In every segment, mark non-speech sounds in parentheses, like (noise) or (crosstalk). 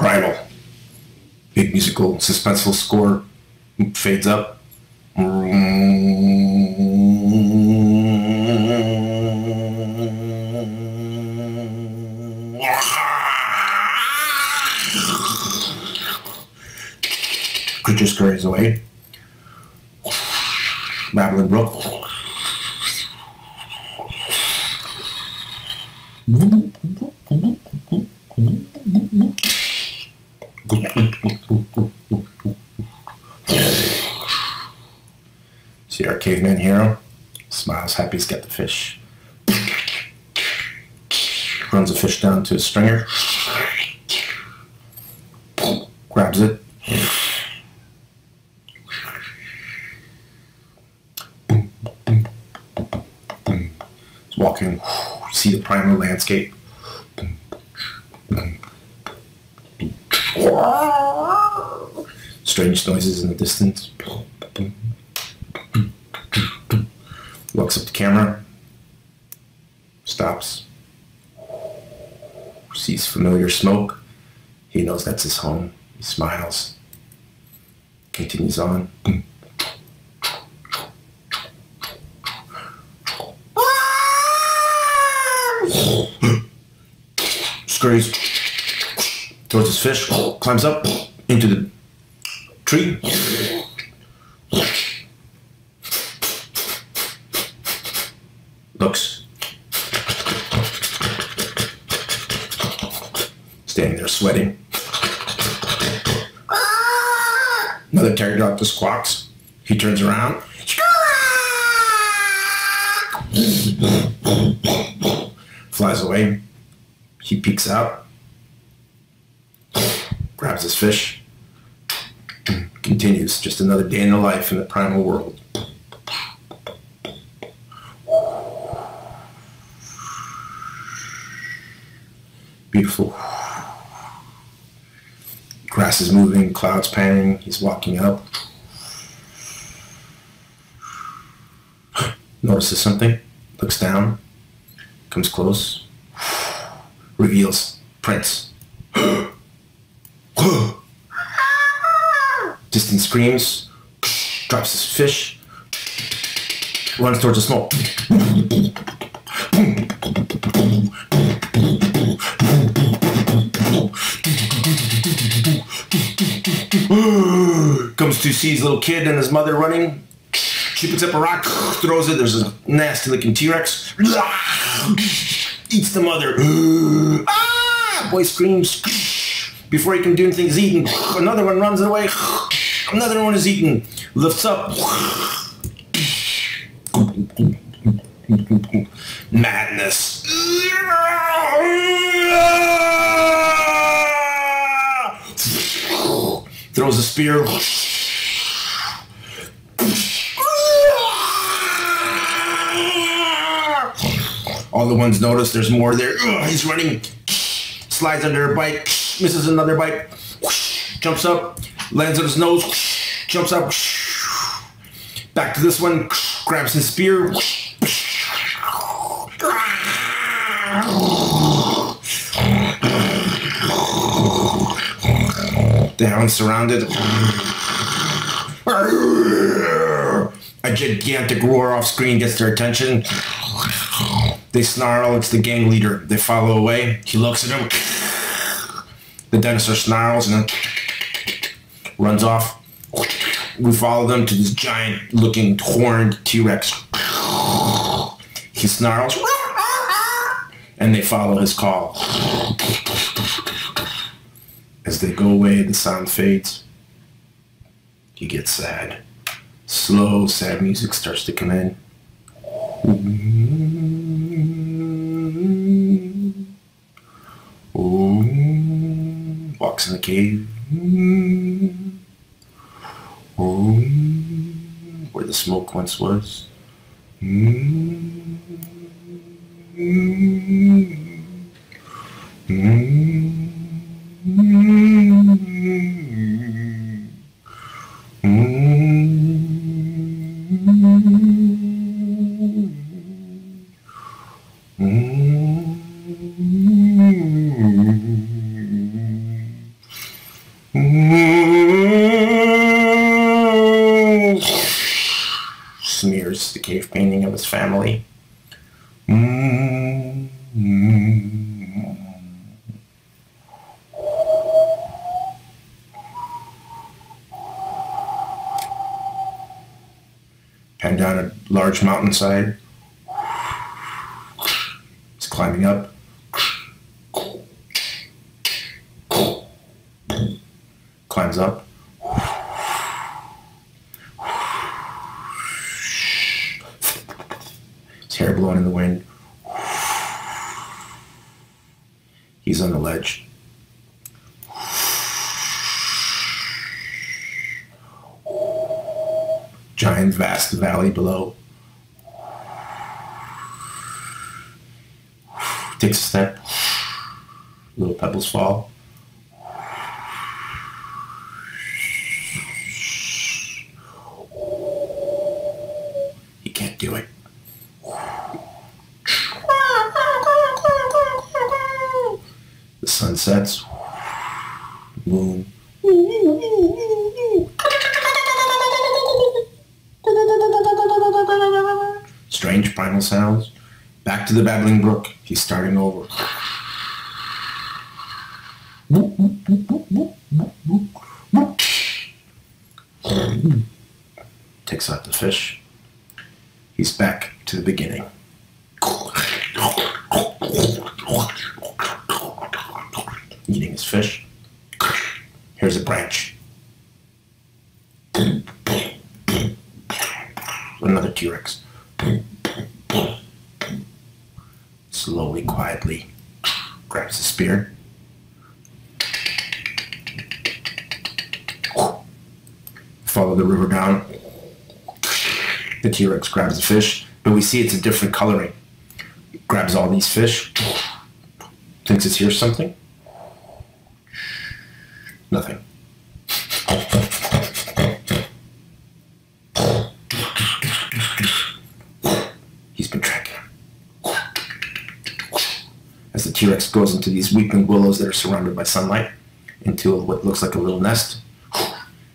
Primal. Big musical, suspenseful score fades up. Creature scurries away. Babbling Brook. (laughs) See our caveman hero? Smiles happy he's got the fish. Runs the fish down to a stringer. Grabs it. He's walking. See the primal landscape. Strange noises in the distance. Looks up the camera. Stops. Sees familiar smoke. He knows that's his home. He smiles. Continues on. Scurries towards his fish, climbs up into the tree. Looks. Standing there sweating. Another just squawks. He turns around. Flies away. He peeks out. Grabs his fish. Continues. Just another day in the life in the primal world. Beautiful. Grass is moving, clouds panning, he's walking up. (gasps) Notices something, looks down, comes close, (sighs) reveals prints. (gasps) (gasps) Distant screams, drops his fish, runs towards the smoke. (sighs) Comes to see his little kid and his mother running. She picks up a rock, throws it. There's a nasty looking T Rex. Eats the mother. (gasps) ah! Boy screams. Before he can do anything, he's eaten. Another one runs away. Another one is eaten. Lifts up. Madness. Throws a spear. All the ones notice there's more there. He's running. Slides under a bike. Misses another bike. Jumps up. Lands on his nose. Jumps up. Back to this one. Grabs his spear. Down, surrounded. A gigantic roar off screen gets their attention. They snarl, it's the gang leader. They follow away. He looks at him. The dinosaur snarls and then runs off. We follow them to this giant looking horned T-Rex. He snarls and they follow his call. As they go away, the sound fades. You get sad. Slow, sad music starts to come in. Walks in the cave. smoke once was. Mm -hmm. Mm -hmm. Head down a large mountainside. It's climbing up. Climbs up. His hair blowing in the wind. He's on the ledge. Giant, vast valley below. Takes a step. Little pebbles fall. He can't do it. The sun sets. Moon. Primal sounds. Back to the babbling brook. He's starting over. Takes out the fish. He's back to the beginning. Eating his fish. Here's a branch. Another T-Rex. Slowly, quietly grabs the spear. Follow the river down. The T-Rex grabs the fish, but we see it's a different coloring. Grabs all these fish. Thinks it's here something. Nothing. He's been tracking him. As the T-Rex goes into these weeping willows that are surrounded by sunlight, into what looks like a little nest,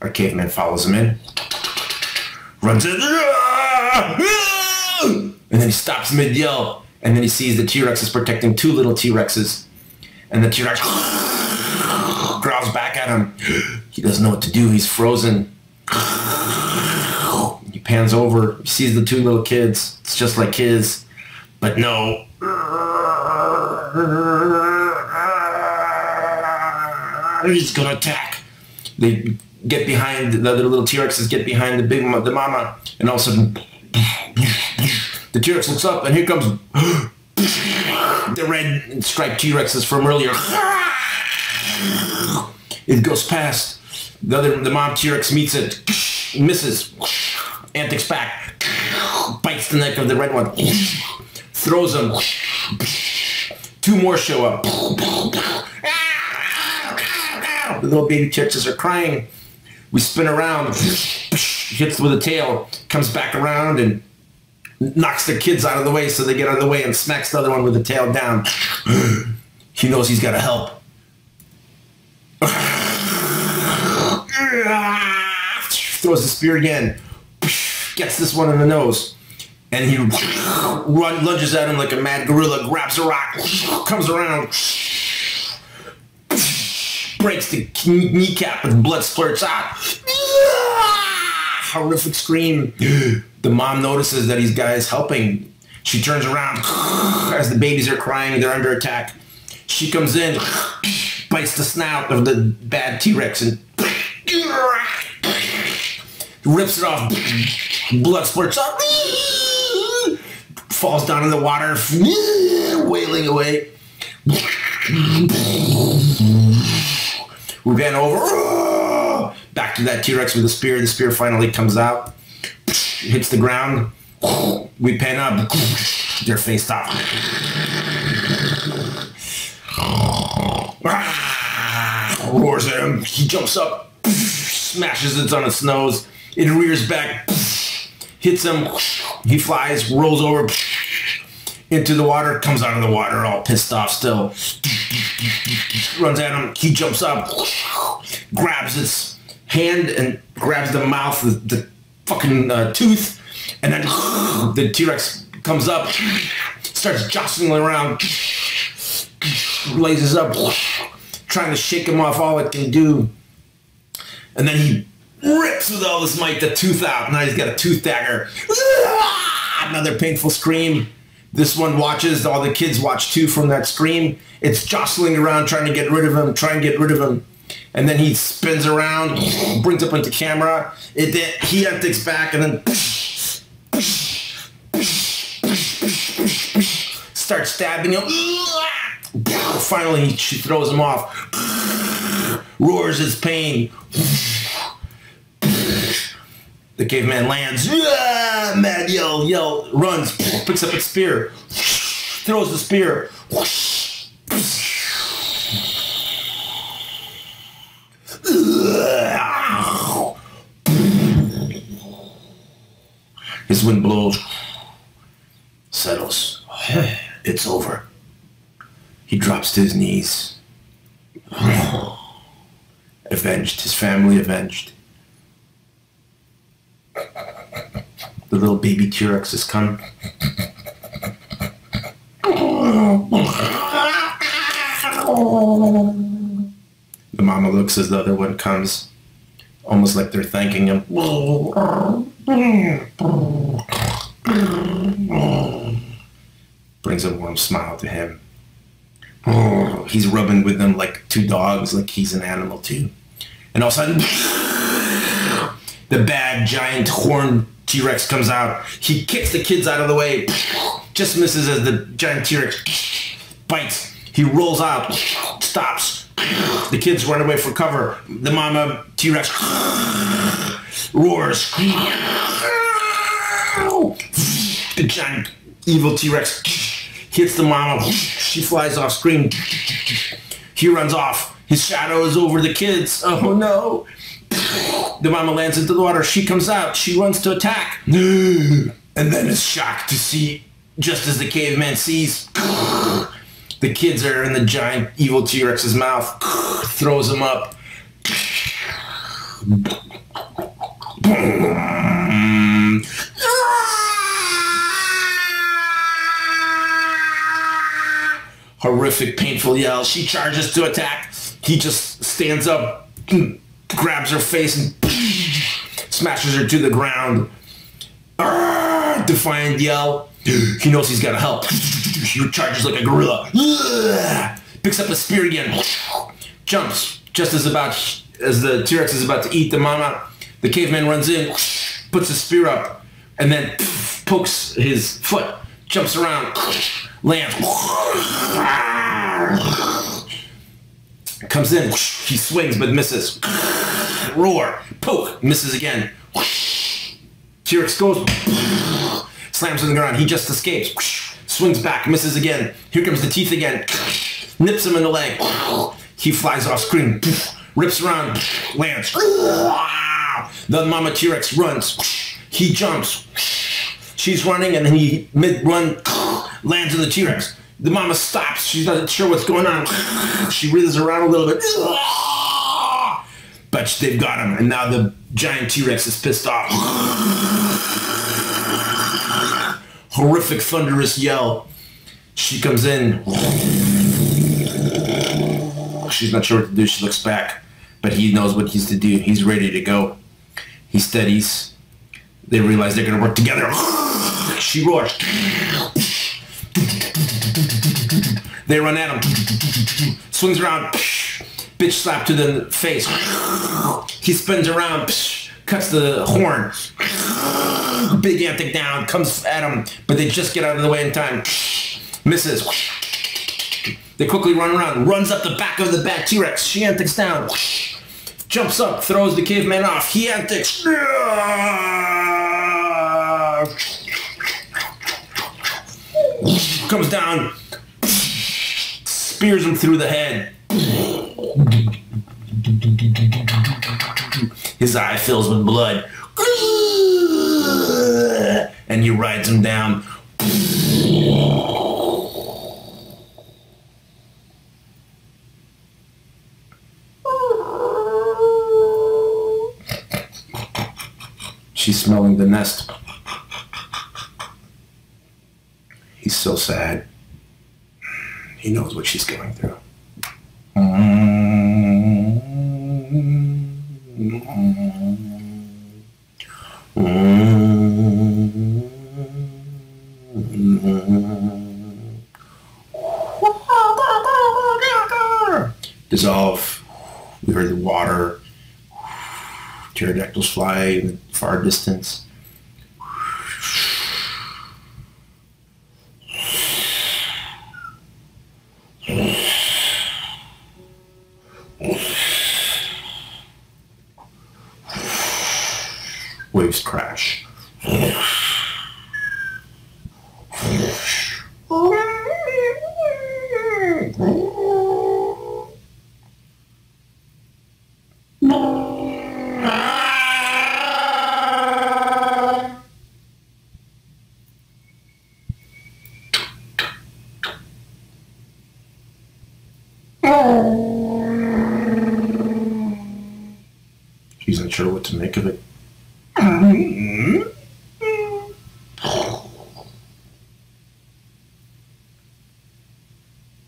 our caveman follows him in, runs in, and then he stops mid-yell, and then he sees the T-Rex is protecting two little T-Rexes, and the T-Rex growls back at him. He doesn't know what to do. He's frozen. He pans over, sees the two little kids. It's just like his, but no. He's gonna attack. They get behind the other little T-Rexes, get behind the big the mama, and all of a sudden, the T-Rex looks up, and here comes (gasps) the red striped T-Rexes from earlier. It goes past. The other, the mom T-Rex meets it, misses, antics back, bites the neck of the red one, throws him. Two more show up. The little baby T-Rexes are crying. We spin around, (laughs) hits with a tail, comes back around and knocks the kids out of the way so they get out of the way and smacks the other one with the tail down. (sighs) he knows he's got to help. (sighs) Throws the spear again. (sighs) Gets this one in the nose. And he run, lunges at him like a mad gorilla, grabs a rock, comes around, breaks the kneecap and blood splurts out. Horrific scream. The mom notices that these guys helping. She turns around as the babies are crying, they're under attack. She comes in, bites the snout of the bad T-Rex and rips it off. Blood splurts up. Falls down in the water, (laughs) wailing away. We ran over. (laughs) Back to that T-Rex with the spear. The spear finally comes out. (laughs) Hits the ground. We pan up. They're faced off. Roars at him. He jumps up. Smashes it on its nose. It rears back. Hits him. He flies. Rolls over. Into the water. Comes out of the water all pissed off still. Runs at him. He jumps up. Grabs its hand and grabs the mouth, the, the fucking uh, tooth, And then the T-Rex comes up, starts jostling around, blazes up, trying to shake him off all it can do. And then he rips with all his might the tooth out. Now he's got a tooth dagger. Another painful scream. This one watches, all the kids watch too from that scream. It's jostling around trying to get rid of him, trying to get rid of him. And then he spins around, brings up into camera. It then he antics back and then starts stabbing him. Finally, she throws him off. Roars his pain. The caveman lands. yeah! Mad yell, yell, runs, picks up a spear, throws the spear. His wind blows, settles. It's over. He drops to his knees. Avenged, his family avenged. The little baby T-Rex has come. The mama looks as the other one comes, almost like they're thanking him. Brings a warm smile to him. He's rubbing with them like two dogs, like he's an animal too. And all of a sudden, (laughs) the bad giant horn T-Rex comes out. He kicks the kids out of the way, just misses as the giant T-Rex bites. He rolls out, stops. The kids run away for cover. The mama T-Rex roars. The giant evil T-Rex hits the mama. She flies off screen. He runs off. His shadow is over the kids. Oh no. The mama lands into the water. She comes out. She runs to attack. (gasps) And then is shocked to see, just as the caveman sees, the kids are in the giant evil T-Rex's mouth. Throws them up. Horrific, painful yell. She charges to attack. He just stands up, grabs her face, and smashes her to the ground. Arrgh! Defiant yell. He knows he's got to help. He charges like a gorilla. Picks up a spear again. Jumps just as about as the T-Rex is about to eat the mama. The caveman runs in, puts the spear up, and then pokes his foot. Jumps around, lands. Comes in, he swings but misses. Roar, poke, misses again. T-Rex goes, slams on the ground. He just escapes. Swings back, misses again. Here comes the teeth again. Nips him in the leg. He flies off screen. Rips around, lands. The mama T-Rex runs. He jumps. She's running and then he mid-run lands on the T-Rex. The mama stops. She's not sure what's going on. She writhes around a little bit. But they've got him. And now the giant T-Rex is pissed off. Horrific thunderous yell. She comes in. She's not sure what to do. She looks back. But he knows what he's to do. He's ready to go. He steadies. They realize they're going to work together. She roars. They run at him. Swings around. Bitch slap to the face. He spins around. Cuts the horn. Big antic down. Comes at him. But they just get out of the way in time. Misses. They quickly run around. Runs up the back of the bad T-Rex. She antics down. Jumps up. Throws the caveman off. He antics. Comes down spears him through the head. His eye fills with blood. And he rides him down. She's smelling the nest. He's so sad. He knows what she's going through. Dissolve. We heard the water. Pterodactyls fly in the far distance. Waves crash. She's unsure what to make of it.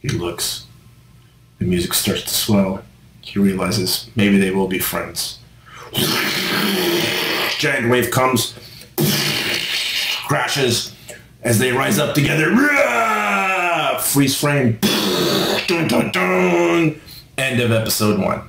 He looks. The music starts to swell. He realizes maybe they will be friends. Giant wave comes, crashes as they rise up together. Freeze frame. Dun, dun, dun. End of episode one.